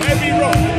heavy rock.